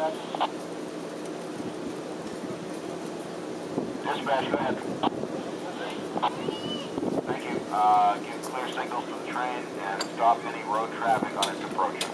Dispatch, go ahead. Thank you. Uh, give clear signals to the train and stop any road traffic on its approach.